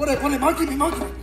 これこれマキミマキミ